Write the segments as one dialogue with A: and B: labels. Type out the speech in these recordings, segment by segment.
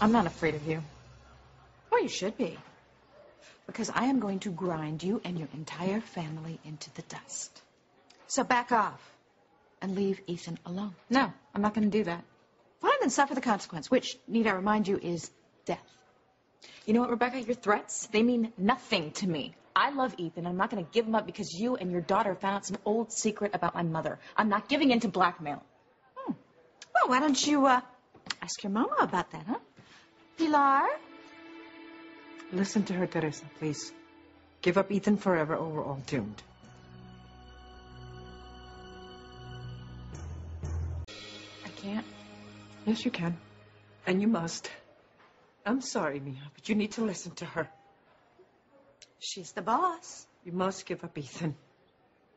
A: I'm not afraid of you.
B: Well, you should be. Because I am going to grind you and your entire family into the dust. So back off and leave Ethan alone.
A: No, I'm not going to do that.
B: Fine, then suffer the consequence, which, need I remind you, is death.
A: You know what, Rebecca? Your threats, they mean nothing to me. I love Ethan. I'm not going to give him up because you and your daughter found out some old secret about my mother. I'm not giving in to blackmail.
B: Hmm. Well, why don't you uh, ask your mama about that, huh? Pilar?
C: Listen to her, Theresa, please. Give up Ethan forever or we're all doomed.
A: I can't.
C: Yes, you can. And you must. I'm sorry, mija, but you need to listen to her.
B: She's the boss.
C: You must give up Ethan.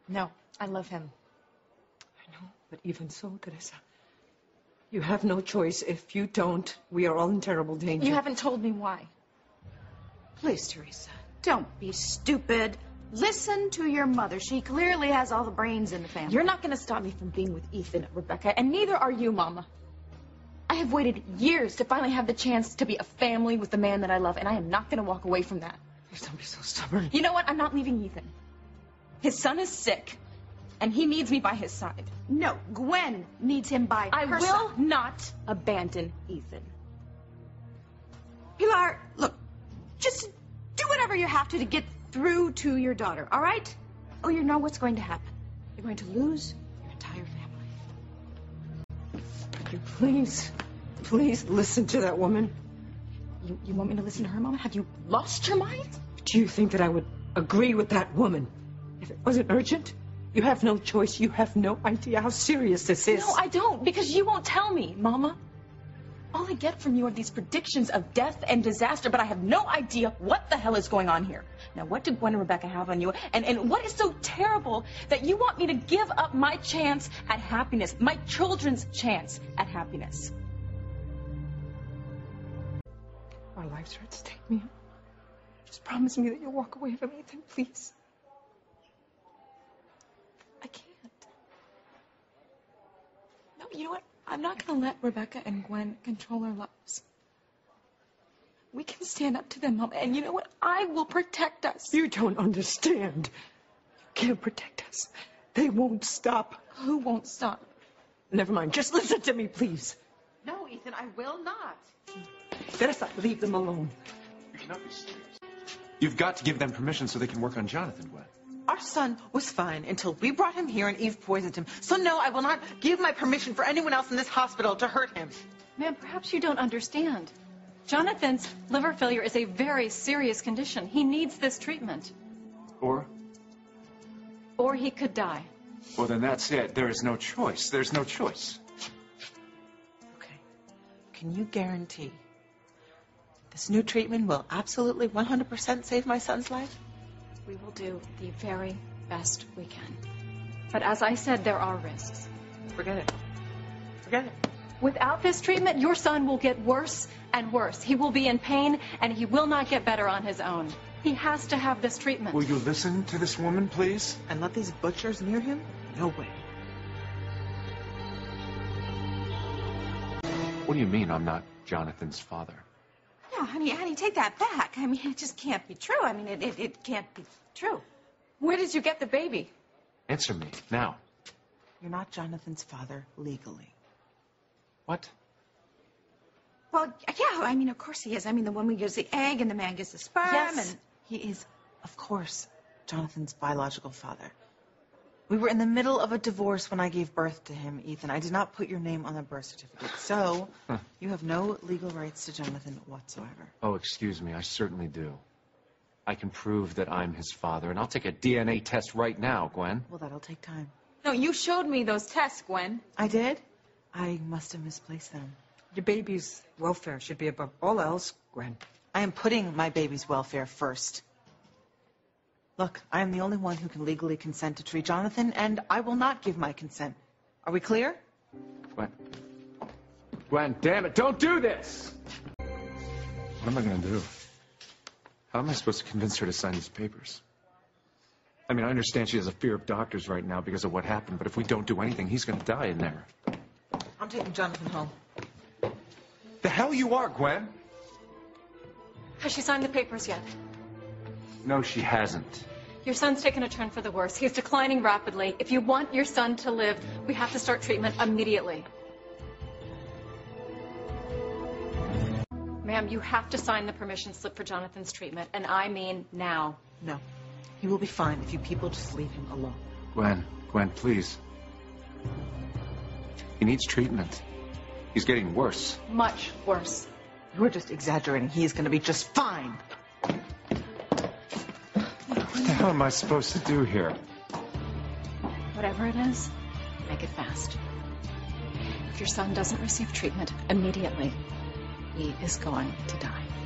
A: No, I love him.
C: I know, but even so, Theresa, you have no choice. If you don't, we are all in terrible danger.
A: You haven't told me why.
B: Please, Theresa, don't be stupid. Listen to your mother. She clearly has all the brains in the family.
A: You're not going to stop me from being with Ethan, Rebecca, and neither are you, Mama. I have waited years to finally have the chance to be a family with the man that I love, and I am not going to walk away from that.
C: Please don't be so stubborn.
A: You know what? I'm not leaving Ethan. His son is sick, and he needs me by his side.
B: No, Gwen needs him by
A: I
B: her
A: will
B: side.
A: not abandon Ethan.
B: Pilar, look, just do whatever you have to to get through to your daughter, all right? Oh, you know what's going to happen. You're going to lose your entire family.
C: Could you please, please listen to that woman?
A: You, you want me to listen to her, Mama? Have you lost your mind?
C: Do you think that I would agree with that woman if it wasn't urgent? You have no choice. You have no idea how serious this is.
A: No, I don't, because you won't tell me, Mama. All I get from you are these predictions of death and disaster, but I have no idea what the hell is going on here. Now, what do Gwen and Rebecca have on you? And, and what is so terrible that you want me to give up my chance at happiness, my children's chance at happiness?
C: Our lives are at stake, mija. Just promise me that you'll walk away from Ethan, please.
A: You know what? I'm not going to let Rebecca and Gwen control our lives. We can stand up to them, Mom. And you know what? I will protect us.
C: You don't understand. You can't protect us. They won't stop.
A: Who won't stop?
C: Never mind. Just listen to me, please.
B: No, Ethan, I will not.
C: Theresa, leave them alone.
D: You cannot be serious. You've got to give them permission so they can work on Jonathan, Gwen.
E: Our son was fine until we brought him here and Eve poisoned him. So no, I will not give my permission for anyone else in this hospital to hurt him.
F: Ma'am, perhaps you don't understand. Jonathan's liver failure is a very serious condition. He needs this treatment.
D: Or,
F: Or he could die.
D: well, then that's it. There is no choice. There's no choice.
E: Okay. Can you guarantee this new treatment will absolutely 100% save my son's life?
F: We will do the very best we can. But as I said, there are risks.
E: Forget it. Forget it.
F: Without this treatment, your son will get worse and worse. He will be in pain and he will not get better on his own. He has to have this treatment.
D: Will you listen to this woman, please?
E: And let these butchers near him? No way.
D: What do you mean I'm not Jonathan's father?
B: Yeah, honey, honey, take that back. I mean, it just can't be true. I mean, it, it, it can't be true.
A: Where did you get the baby?
D: Answer me, now.
E: You're not Jonathan's father legally.
D: What?
B: Well, yeah, I mean, of course he is. I mean, the woman gives the egg and the man gives the sperm.
E: Yes,
B: And
E: he is, of course, Jonathan's biological father. We were in the middle of a divorce when I gave birth to him, Ethan. I did not put your name on the birth certificate, so
D: Huh.
E: you have no legal rights to Jonathan whatsoever.
D: Oh, excuse me. I certainly do. I can prove that I'm his father, and I'll take a DNA test right now, Gwen.
E: Well, that'll take time.
A: No, you showed me those tests, Gwen.
E: I did? I must have misplaced them.
C: Your baby's welfare should be above all else, Gwen.
E: I am putting my baby's welfare first. Look, I am the only one who can legally consent to treat Jonathan, and I will not give my consent. Are we clear?
D: Gwen. Gwen, damn it, don't do this! What am I going to do? How am I supposed to convince her to sign these papers? I mean, I understand she has a fear of doctors right now because of what happened, but if we don't do anything, he's going to die in there.
E: I'm taking Jonathan home.
D: The hell you are, Gwen?
F: Has she signed the papers yet?
D: No, she hasn't.
F: Your son's taken a turn for the worse. He's declining rapidly. If you want your son to live, we have to start treatment immediately. Ma'am, you have to sign the permission slip for Jonathan's treatment, and I mean now.
E: No. He will be fine if you people just leave him alone.
D: Gwen, Gwen, please. He needs treatment. He's getting worse.
F: Much worse.
E: You're just exaggerating. He is going to be just fine.
D: What hell am I supposed to do here?
F: Whatever it is, make it fast. If your son doesn't receive treatment immediately, he is going to die.